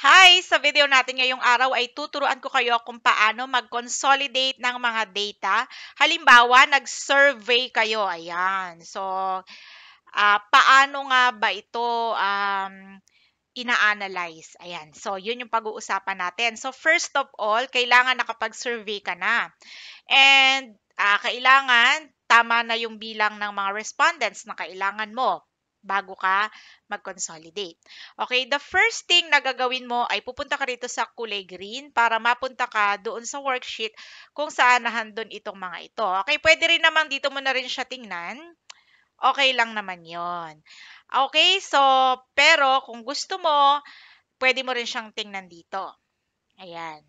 Hi! Sa video natin ngayong araw ay tuturuan ko kayo kung paano mag-consolidate ng mga data. Halimbawa, nag-survey kayo. Ayan. So, uh, paano nga ba ito um, ina-analyze? Ayan. So, yun yung pag-uusapan natin. So, first of all, kailangan nakapag-survey ka na. And uh, kailangan tama na yung bilang ng mga respondents na kailangan mo bago ka mag-consolidate. Okay, the first thing na gagawin mo ay pupunta ka rito sa kulay green para mapunta ka doon sa worksheet kung saan nahandon itong mga ito. Okay, pwede rin naman dito mo na rin siya tingnan. Okay lang naman yon. Okay, so, pero kung gusto mo, pwede mo rin siyang tingnan dito. Ayan.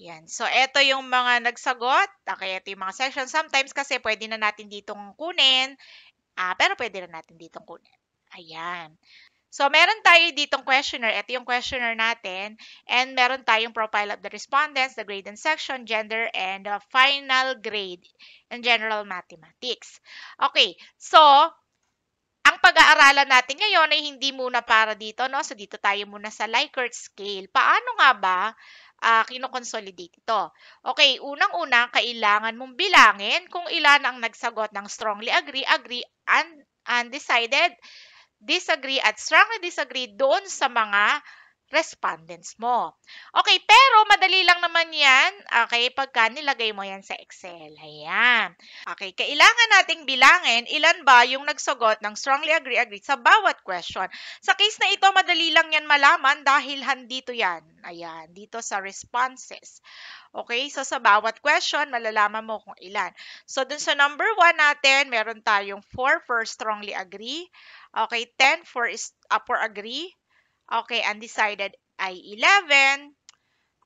Yan. So, ito yung mga nagsagot. Okay, ito yung mga section. Sometimes kasi pwede na natin ditong kunin. Ah, pero pwede rin natin ditong kunin. Ayan. So, meron tayo ditong questionnaire. Ito yung questionnaire natin. And meron tayong profile of the respondents, the grade and section, gender, and the final grade in general mathematics. Okay. So, ang pag-aaralan natin ngayon ay hindi muna para dito, no? So, dito tayo muna sa Likert scale. Paano nga ba uh, kinoconsolidate ito. Okay, unang-una, kailangan mong bilangin kung ilan ang nagsagot ng strongly agree, agree, and undecided, disagree, at strongly disagree doon sa mga respondents mo. Okay, pero madali lang naman yan, okay, pagka nilagay mo yan sa Excel. Ayan. Okay, kailangan nating bilangin ilan ba yung nagsagot ng strongly agree, agree sa bawat question. Sa case na ito, madali lang yan malaman dahil handito yan. Ayan, dito sa responses. Okay, so sa bawat question, malalaman mo kung ilan. So, dun sa number 1 natin, meron tayong 4 for strongly agree. Okay, 10 for, uh, for agree. Okay, undecided ay 11.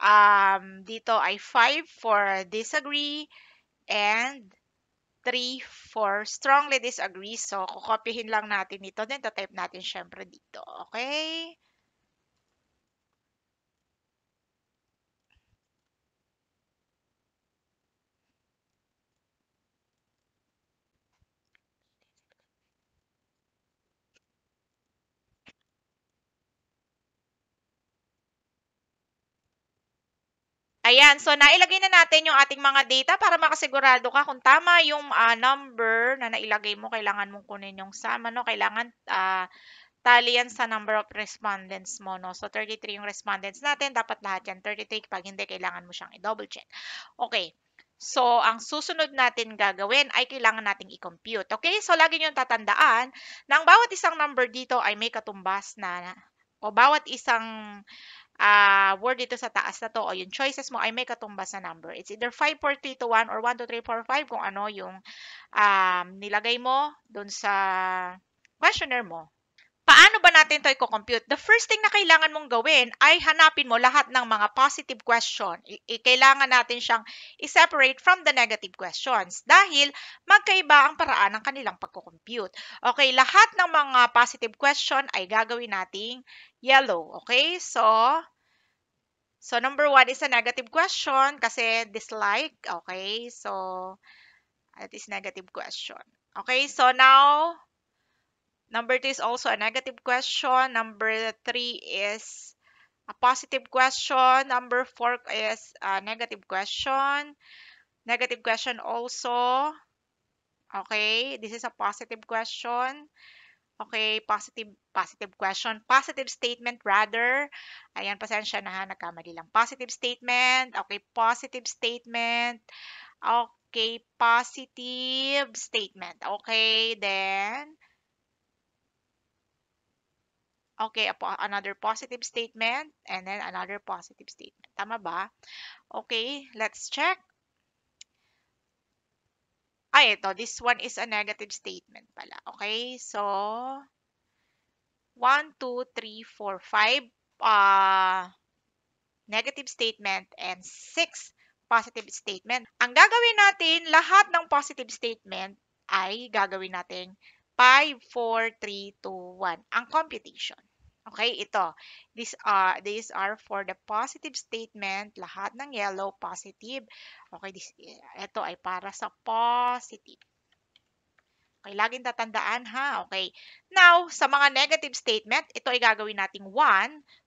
Um, dito ay 5 for disagree and 3 for strongly disagree. So, kukopihin lang natin ito. Then, type natin syempre dito. Okay? Ayan, so nailagay na natin yung ating mga data para makasigurado ka kung tama yung uh, number na nailagay mo. Kailangan mong kunin yung sum, ano? Kailangan uh, tally yan sa number of respondents mo, no? So, 33 yung respondents natin. Dapat lahat yan 33. Pag hindi, kailangan mo siyang i-double check. Okay. So, ang susunod natin gagawin ay kailangan nating i-compute. Okay? So, lagi nyo tatandaan na ang bawat isang number dito ay may katumbas na o bawat isang uh, word dito sa taas na to o yung choices mo ay may katumbas na number. It's either 5, 4, 3, 2, 1 or 1, 2, 3, 4, 5 kung ano yung um, nilagay mo dun sa questionnaire mo. Paano ba natin ito i-compute? The first thing na kailangan mong gawin ay hanapin mo lahat ng mga positive question. I- kailangan natin siyang i-separate from the negative questions dahil magkaiba ang paraan ng kanilang pagko-compute. Okay, lahat ng mga positive question ay gagawin nating yellow. Okay, so So, number one is a negative question kasi dislike. Okay, so that is negative question. Okay, so now Number two is also a negative question. Number three is a positive question. Number four is a negative question. Negative question also. Okay, this is a positive question. Okay, positive positive question. Positive statement rather. Ayan, pasensya na ha, nagkamali lang. Positive statement. Okay, positive statement. Okay, positive statement. Okay, then Okay, another positive statement and then another positive statement. Tama ba? Okay, let's check. Ay, ito. This one is a negative statement pala. Okay, so 1, 2, 3, 4, 5 uh, negative statement and 6 positive statement. Ang gagawin natin, lahat ng positive statement ay gagawin natin 5, 4, 3, 2, 1. Ang computation. Okay, ito. These are, these are for the positive statement. Lahat ng yellow, positive. Okay, this, ito ay para sa positive. Okay, laging tatandaan ha. Okay. Now, sa mga negative statement, ito ay gagawin nating 1,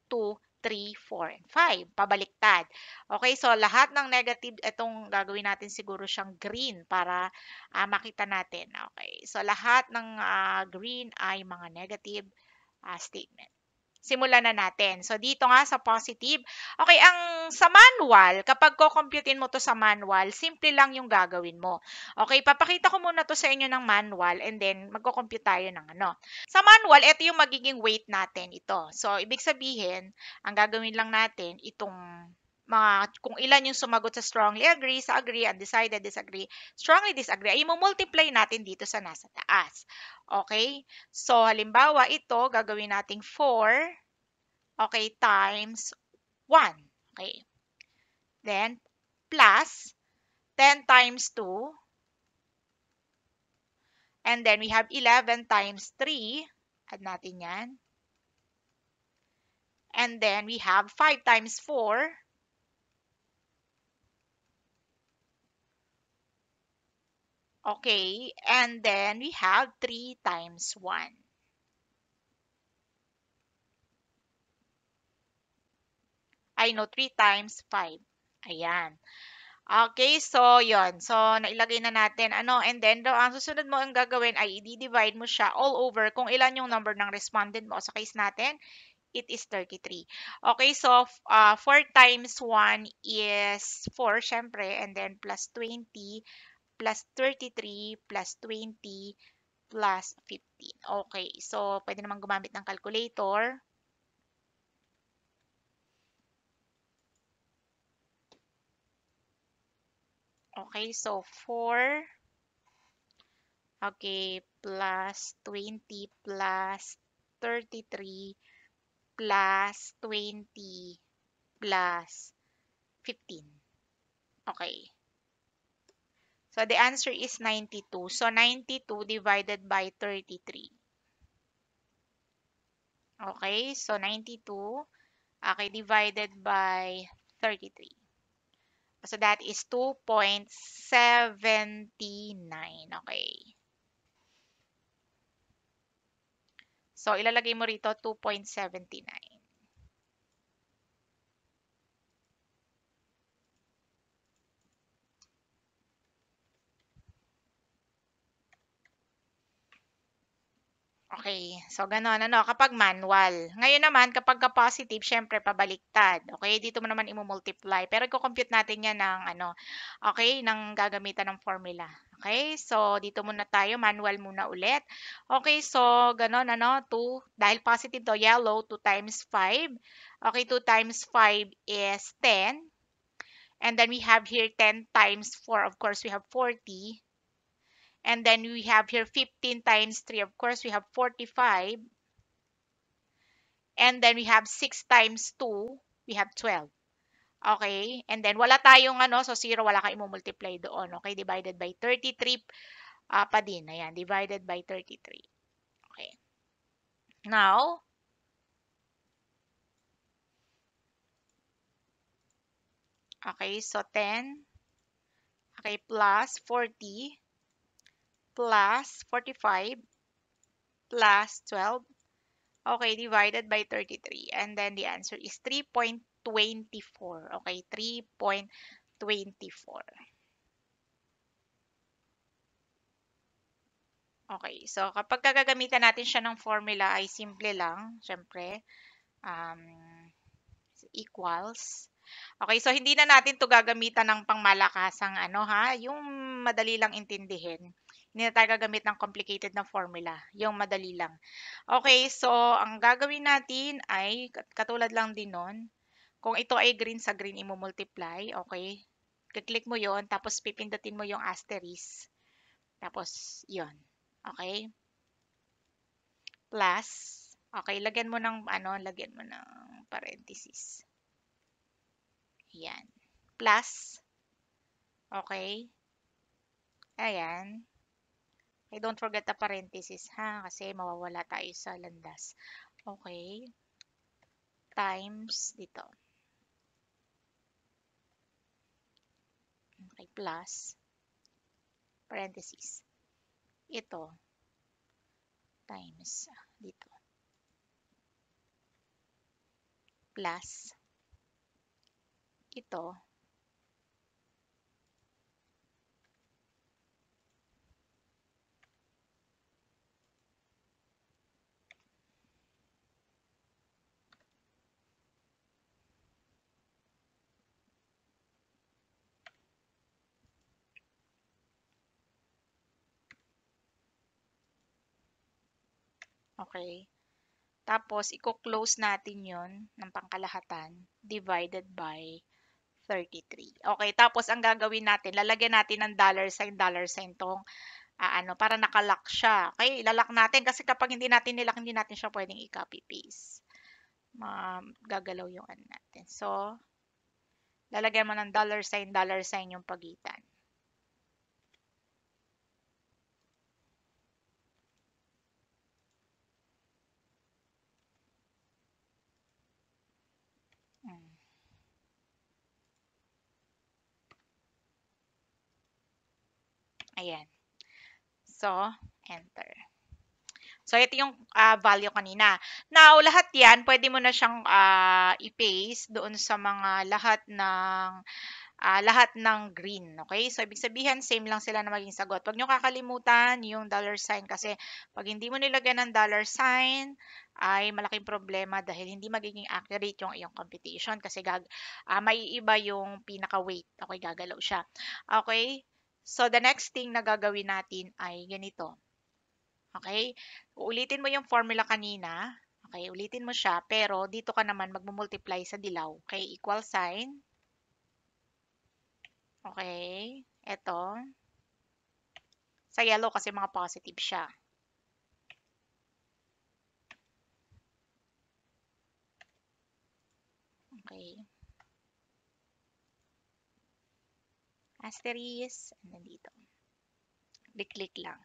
2, 3, 4, and 5. Pabaliktad. Okay, so lahat ng negative, itong gagawin natin siguro siyang green para uh, makita natin. Okay, so lahat ng uh, green ay mga negative uh, statement simulan na natin. So, dito nga sa positive. Okay, ang sa manual, kapag ko-computein mo to sa manual, simple lang yung gagawin mo. Okay, papakita ko muna to sa inyo ng manual and then magko-compute tayo ng ano. Sa manual, ito yung magiging weight natin ito. So, ibig sabihin, ang gagawin lang natin, itong mga kung ilan yung sumagot sa strongly agree, sa agree, undecided, disagree, strongly disagree, ay mo-multiply natin dito sa nasa taas. Okay? So, halimbawa, ito, gagawin nating 4, okay, times 1. Okay. Then, plus 10 times 2. And then, we have 11 times 3. Add natin yan. And then, we have 5 times 4. Okay, and then we have 3 times 1. I know 3 times 5. Ayan. Okay, so yon. So, nailagay na natin. Ano, and then, ang susunod mo ang gagawin ay i-divide mo siya all over kung ilan yung number ng respondent mo. Sa case natin, it is 33. Okay, so uh, 4 times 1 is 4, syempre, and then plus 20 plus 33 plus 20 plus 15. Okay, so pwede naman gumamit ng calculator. Okay, so 4 okay, plus 20 plus 33 plus 20 plus 15. Okay. So the answer is 92. So 92 divided by 33. Okay, so 92, okay, divided by 33. So that is 2.79. Okay. So ilalagay mo rito 2.79. Okay, so ganon, ano, kapag manual. Ngayon naman, kapag ka positive, syempre, pabaliktad. Okay, dito mo naman i-multiply. Pero i-compute natin yan ng, ano, okay, ng gagamitan ng formula. Okay, so dito muna tayo, manual muna ulit. Okay, so ganon, ano, 2, dahil positive to, yellow, 2 times 5. Okay, 2 times 5 is 10. And then we have here 10 times 4, of course, we have 40. And then we have here 15 times 3. Of course, we have 45. And then we have 6 times 2. We have 12. Okay? And then wala tayong ano, so 0, wala kang i-multiply doon. Okay? Divided by 33 uh, pa din. Ayan, divided by 33. Okay. Now, okay, so 10. Okay, plus 40 plus 45 plus 12. Okay, divided by 33. And then the answer is 3.24. Okay, 3.24. Okay, so kapag gagamitan natin siya ng formula ay simple lang, syempre, um, equals. Okay, so hindi na natin to gagamitan ng pangmalakasang ano ha, yung madali lang intindihin. Hindi na tayo gagamit ng complicated na formula. Yung madali lang. Okay, so ang gagawin natin ay katulad lang din nun. Kung ito ay green sa green, imo-multiply. Okay. Kiklik mo yon tapos pipindutin mo yung asterisk. Tapos, yon Okay. Plus, okay, lagyan mo ng, ano, lagyan mo ng parenthesis. Ayan. Plus, okay. Ayan. Okay, don't forget the parenthesis ha, kasi mawawala tayo sa landas. Okay. Times dito. Okay, plus parenthesis. Ito. times dito plus ito Okay. Tapos, i-close natin yon ng pangkalahatan divided by 33. Okay, tapos ang gagawin natin, lalagyan natin ng dollar sign, dollar sign tong uh, ano, para nakalock siya. Okay, ilalak natin kasi kapag hindi natin nilak, hindi natin siya pwedeng i-copy paste. Um, gagalaw yung ano natin. So, lalagyan mo ng dollar sign, dollar sign yung pagitan. Ayan. So, enter. So, ito yung uh, value kanina. Now, lahat yan, pwede mo na siyang uh, i-paste doon sa mga lahat ng uh, lahat ng green. Okay? So, ibig sabihin, same lang sila na maging sagot. Huwag nyo kakalimutan yung dollar sign kasi pag hindi mo nilagyan ng dollar sign, ay malaking problema dahil hindi magiging accurate yung iyong computation kasi gag, uh, maiiba yung pinaka-weight. Okay, gagalaw siya. Okay? So, the next thing na gagawin natin ay ganito. Okay? Uulitin mo yung formula kanina. Okay, ulitin mo siya. Pero, dito ka naman magmumultiply sa dilaw. Okay, equal sign. Okay, ito. Sa yellow kasi mga positive siya. Okay. Asterisk, and then dito. Click-click lang.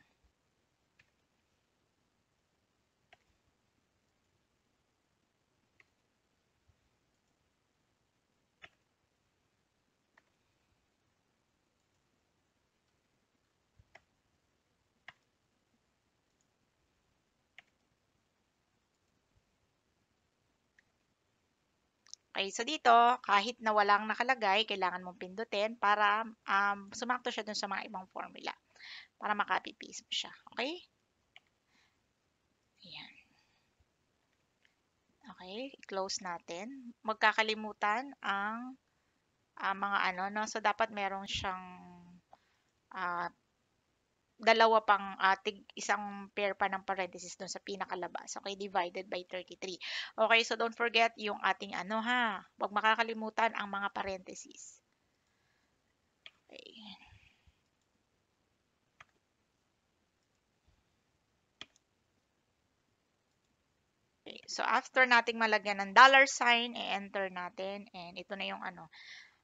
Okay, so dito, kahit na walang nakalagay, kailangan mong pindutin para um, sumakto siya dun sa mga ibang formula. Para makapy-paste mo siya. Okay? Ayan. Okay, i-close natin. Magkakalimutan ang uh, mga ano, no? So, dapat meron siyang uh, dalawa pang uh, isang pair pa ng parenthesis doon sa pinakalabas. Okay, divided by 33. Okay, so don't forget yung ating ano ha. Huwag makakalimutan ang mga parenthesis. Okay. Okay, so after nating malagyan ng dollar sign, i-enter natin and ito na yung ano.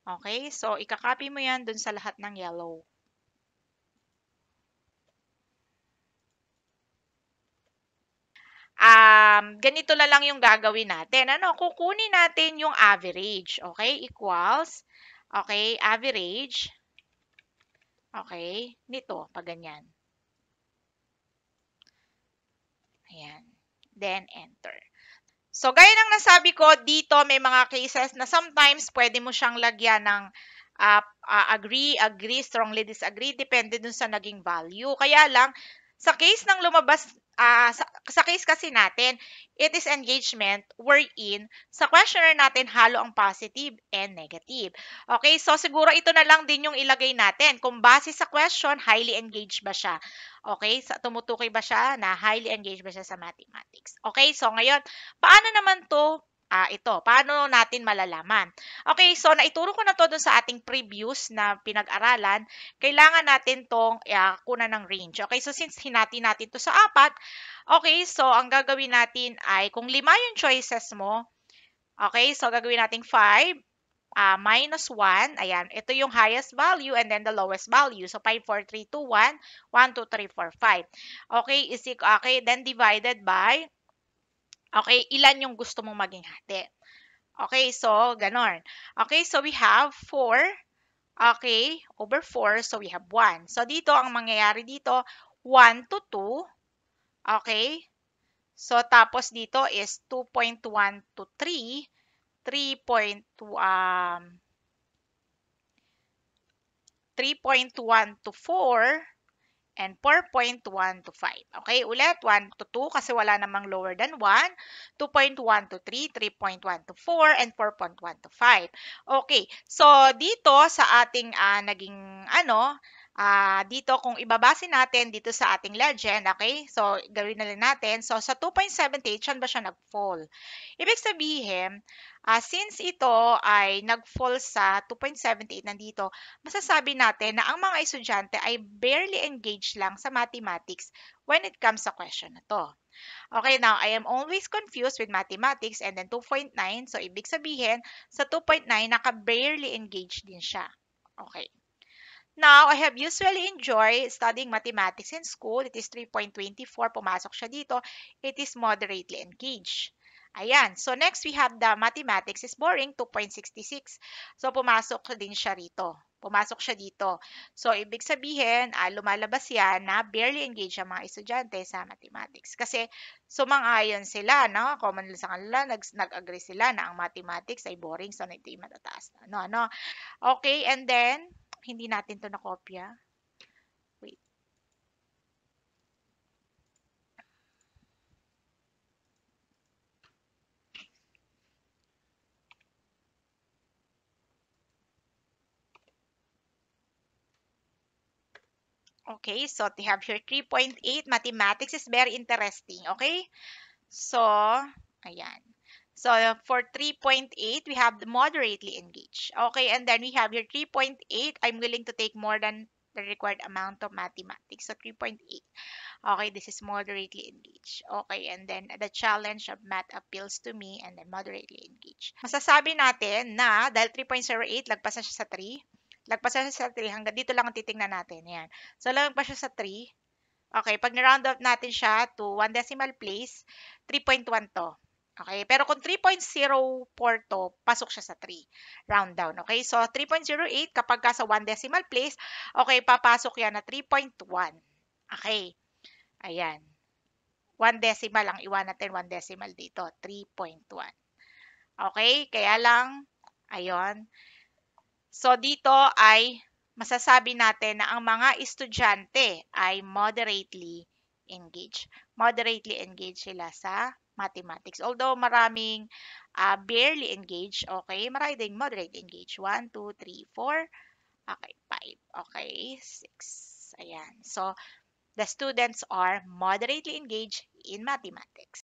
Okay, so ikakopy mo yan dun sa lahat ng yellow. Um, ganito na lang yung gagawin natin. Ano, kukunin natin yung average. Okay, equals, okay, average, okay, nito, pag ganyan. Ayan. Then, enter. So, gaya ng nasabi ko, dito may mga cases na sometimes pwede mo siyang lagyan ng uh, uh, agree, agree, strongly disagree, depende dun sa naging value. Kaya lang, sa case ng lumabas uh, sa, sa case kasi natin, it is engagement wherein sa questionnaire natin halo ang positive and negative. Okay, so siguro ito na lang din yung ilagay natin. Kung base sa question, highly engaged ba siya? Okay, sa, tumutukoy ba siya na highly engaged ba siya sa mathematics? Okay, so ngayon, paano naman to uh, ito. Paano natin malalaman? Okay, so naituro ko na to dun sa ating previous na pinag-aralan. Kailangan natin tong uh, kunan ng range. Okay, so since hinati natin to sa apat, okay, so ang gagawin natin ay kung lima yung choices mo, okay, so gagawin natin 5, uh, minus 1, ayan, ito yung highest value and then the lowest value. So, 5, 4, 3, 2, 1, 1, 2, 3, 4, 5. Okay, is it, okay, then divided by Okay, ilan yung gusto mong maging hati? Okay, so ganon. Okay, so we have 4. Okay, over 4, so we have 1. So dito, ang mangyayari dito, 1 to 2. Okay, So, tapos dito is 2.1 to 3, 3.2, um, 3.1 to 4, and 4.1 to 5. Okay, ulit, 1 to 2 kasi wala namang lower than 1, 2.1 to 3, 3.1 to 4, and 4.1 to 5. Okay, so dito sa ating uh, naging ano, uh, dito kung ibabase natin dito sa ating legend, okay? So, gawin na lang natin. So, sa 2.78, saan ba siya nag-fall? Ibig sabihin, uh, since ito ay nag-fall sa 2.78 nandito, masasabi natin na ang mga estudyante ay barely engaged lang sa mathematics when it comes sa question na to. Okay, now, I am always confused with mathematics and then 2.9. So, ibig sabihin, sa 2.9, naka-barely engaged din siya. Okay. Now, I have usually enjoyed studying mathematics in school. It is 3.24. Pumasok siya dito. It is moderately engaged. Ayan. So, next we have the mathematics is boring, 2.66. So, pumasok din siya rito. Pumasok siya dito. So, ibig sabihin, ah, lumalabas yan na barely engaged ang mga estudyante sa mathematics. Kasi, sumang-ayon sila, no? Common sa kanila, nag, nag-agree sila na ang mathematics ay boring. So, matataas na. No, no? Okay, and then, hindi natin to nakopya. Wait. Okay, so they have here 3.8. Mathematics is very interesting. Okay? So, ayan. So, for 3.8, we have moderately engaged. Okay, and then we have here 3.8. I'm willing to take more than the required amount of mathematics. So, 3.8. Okay, this is moderately engaged. Okay, and then the challenge of math appeals to me and then moderately engaged. Masasabi natin na dahil 3.08, lagpas na siya sa 3. Lagpas na siya sa 3. Hanggang dito lang ang titingnan natin. Yan. So, lagpas siya sa 3. Okay, pag na-round up natin siya to one decimal place, 3.1 to. Okay? Pero kung 3.04 to, pasok siya sa 3. Round down. Okay? So, 3.08 kapag ka sa 1 decimal place, okay, papasok yan na 3.1. Okay? Ayan. 1 decimal ang iwan natin, 1 decimal dito. 3.1. Okay? Kaya lang, ayon. So, dito ay masasabi natin na ang mga estudyante ay moderately engaged. Moderately engaged sila sa mathematics. Although maraming uh, barely engaged, okay, marami ding moderate engaged. 1, 2, 3, 4, okay, 5, okay, 6. Ayan. So, the students are moderately engaged in mathematics.